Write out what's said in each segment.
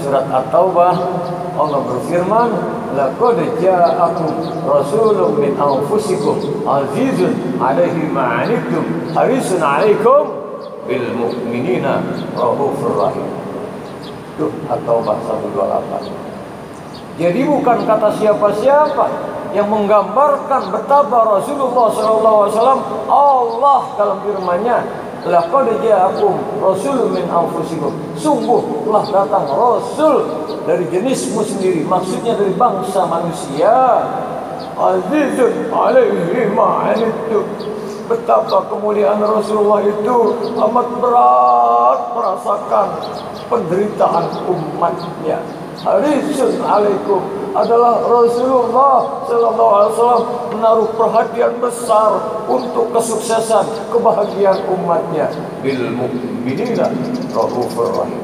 surat At-Taubah. Allah berfirman laqad ja'akum rasulun min anfusikum azizun 'alaihi ma 'anittum harisun 'alaikum bil mu'minina raufur rahim. Tuh At-Taubah 128 Jadi bukan kata siapa-siapa yang menggambarkan betapa Rasulullah SAW Allah dalam firman-Nya Laqad ja'akum rasulun min anfusikum. Sungguh telah datang rasul dari jenismu sendiri, maksudnya dari bangsa manusia. Azizun alaihi ma'anittum. Betapa kemuliaan Rasulullah itu amat berat merasakan penderitaan umatnya. Harisun alaikum adalah Rasulullah Sallallahu Alaihi Wasallam menaruh perhatian besar untuk kesuksesan kebahagiaan umatnya. Bil mu'minina raufur rahim.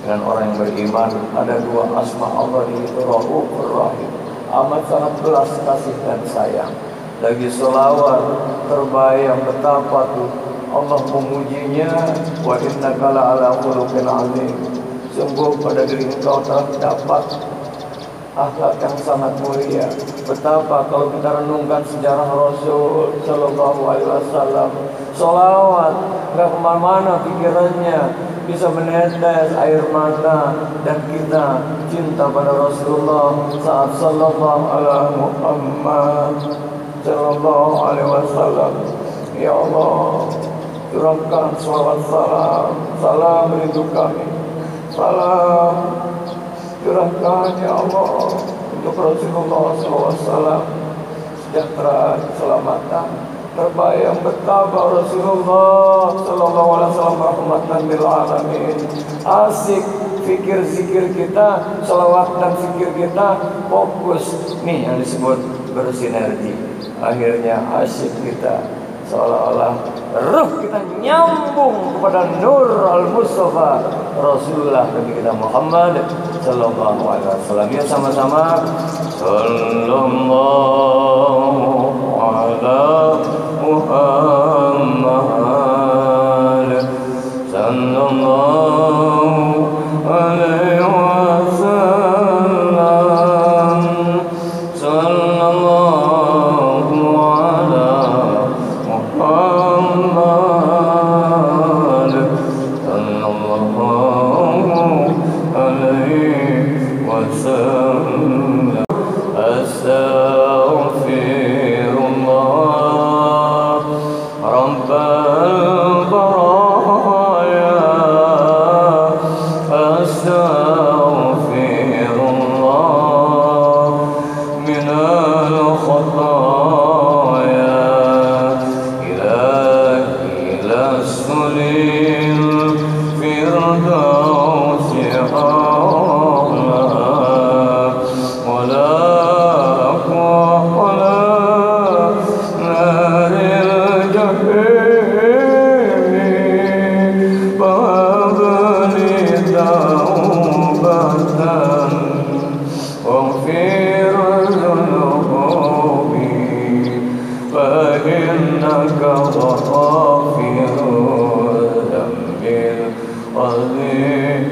Dengan orang yang beriman ada dua asma Allah itu raufur rahim. Amat sangat belas kasih dan sayang. Lagi selawat terbayang betapa tuh Allah memujinya. Wa innaka la ala khuluqin sungguh pada diri engkau telah dapat akhlak yang sangat mulia. Betapa kalau kita renungkan sejarah Rasul Shallallahu Alaihi Wasallam, solawat nggak ke mana-mana pikirannya, bisa menetes air mata dan kita cinta pada Rasulullah saat Shallallahu Alaihi Muhammad. Shallallahu Alaihi Wasallam. Ya Allah, curahkan salawat salam, salam rindu kami, salam curahkan ya Allah untuk Rasulullah SAW sejahtera keselamatan terbayang betapa Rasulullah Sallallahu Alaihi Wasallam. Rahmatan lil alamin. Asik fikir zikir kita salawat dan fikir kita fokus nih yang disebut bersinergi. Akhirnya asik kita seolah-olah ruh kita nyambung kepada Nur Al-Mustafa Rasulullah Nabi kita Muhammad Sallallahu Alaihi Wasallam. Ya sama-sama. Sallallahu wasallam أستغفر الله رب البرايا أستغفر فإنك غافر الذنب العظيم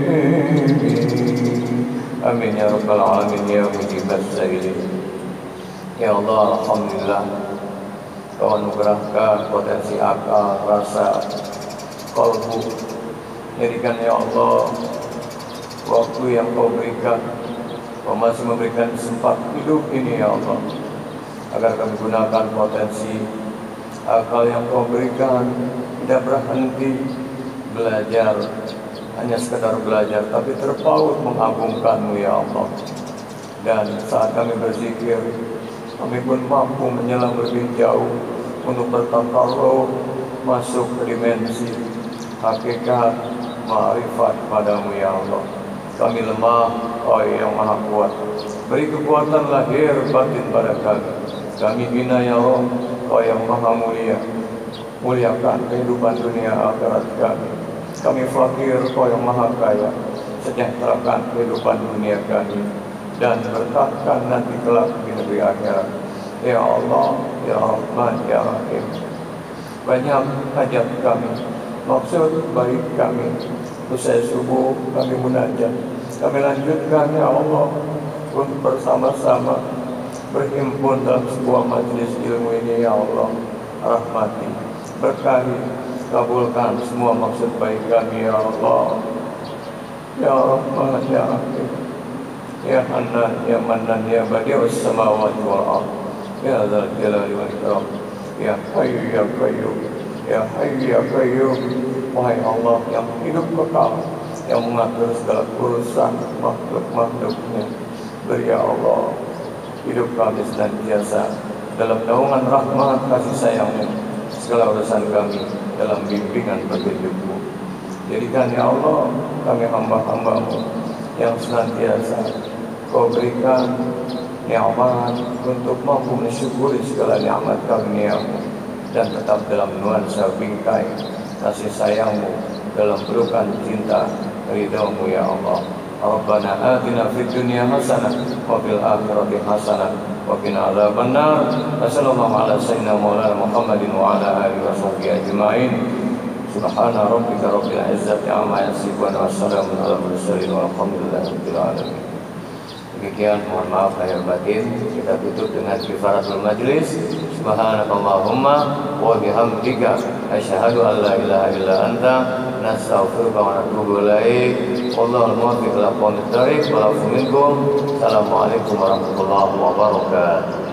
Amin ya rabbal alamin ya mujibas sa'ilin Ya Allah Alhamdulillah Kau anugerahkan potensi akal, rasa, kalbu Jadikan ya Allah Waktu yang kau berikan Kau masih memberikan sempat hidup ini ya Allah Agar kami gunakan potensi Akal yang kau berikan Tidak berhenti belajar hanya sekedar belajar tapi terpaut mengagungkanmu ya Allah. Dan saat kami berzikir kami pun mampu menyelam lebih jauh untuk bertakarruh masuk ke dimensi hakikat ma'rifat padamu ya Allah. Kami lemah oh yang maha kuat. Beri kekuatan lahir batin pada kami. Kami hina ya Allah oh yang maha mulia. Muliakan kehidupan dunia akhirat kami. Kami fakir kau yang maha kaya sejahterakan kehidupan dunia kami dan berkatkan nanti kelak di negeri akhirat. Ya Allah ya Rahman ya Rahim. Banyak hajat kami maksud baik kami. Usai subuh kami munajat. Kami lanjutkan ya Allah untuk bersama-sama berhimpun dalam sebuah majelis ilmu ini ya Allah rahmati berkahi kabulkan semua maksud baik kami ya Allah. Ya Rahman ya Rahim ya Hanan ya Manan ya Badi'us samawati wal ardh ya Dzal Jalali wal Ikram ya Hayyu ya Qayyum ya Hayyu ya Qayyum. Wahai Allah yang hidup kekal yang mengatur segala urusan makhluk-makhluknya beri ya Allah hidup kami senantiasa dalam naungan rahmat kasih sayangmu segala urusan kami dalam bimbingan petunjukmu. Jadikan ya Allah kami hamba-hambamu yang senantiasa kau berikan nikmat untuk mampu mensyukuri segala nikmat karuniamu dan tetap dalam nuansa bingkai kasih sayangmu dalam pelukan cinta ridhamu ya Allah Rabbana atina fid dunya hasanah wa fil akhirati hasanah wa ala sayyidina Muhammadin wa ala alihi wa sahbihi ajma'in. Subhana rabbika rabbil wa ala. Demikian mohon maaf lahir batin kita tutup dengan kifaratul majlis. Subhanakallahumma wa bihamdika asyhadu an la ilaha illa anta nastaghfiruka wa natubu ilaik. Wallahul muwaffiq ila aqwamit thoriq. Assalamualaikum warahmatullahi wabarakatuh.